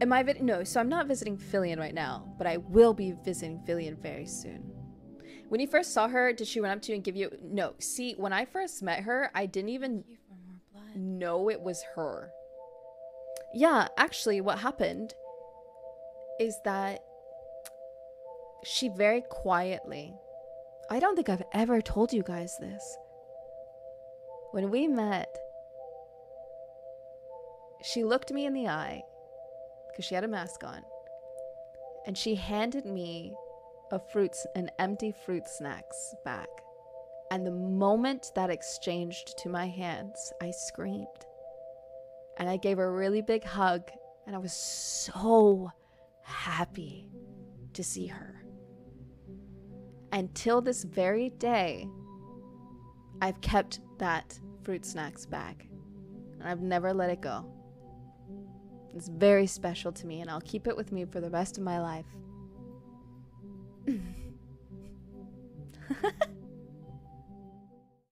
Am I vid- no? So I'm not visiting Filian right now, but I will be visiting Filian very soon. When you first saw her, did she run up to you and give you? No. See, when I first met her, I didn't even You for more blood. know it was her. Yeah, actually, what happened is that she very quietly. I don't think I've ever told you guys this. When we met, she looked me in the eye because she had a mask on, and she handed me a fruits, an empty fruit snacks bag. And the moment that exchanged to my hands, I screamed. And I gave her a really big hug, and I was so happy to see her. Until this very day, I've kept that fruit snacks bag, and I've never let it go. It's very special to me, and I'll keep it with me for the rest of my life.